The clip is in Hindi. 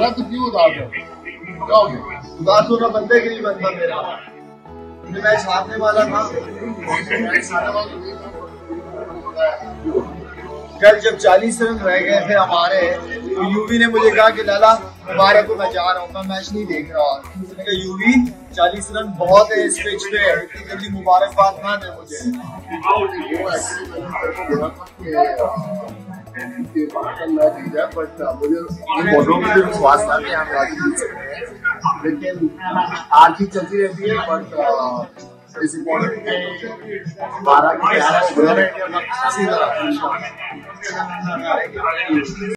गलत क्यों उदास है? क्या? हो गया उदास होना बंदे के लिए बनता मेरा। मैच हारने वाला था। कल जब 40 रन रह गए थे हमारे तो यूवी ने मुझे कहा कि, लाला मुबारक को मैं जा रहा हूँ, मैं मैच नहीं देख रहा। मैंने कहा, यूवी 40 रन बहुत है इस पिच पे। इतनी जल्दी मुबारकबाद ना दे मुझे। बट में विश्वास था कि हम राज़ी जीत सकते लेकिन हार ही चलती रहती है बट इस इम्पोर्टेंट में बारह ग्यारह सोलह मिनट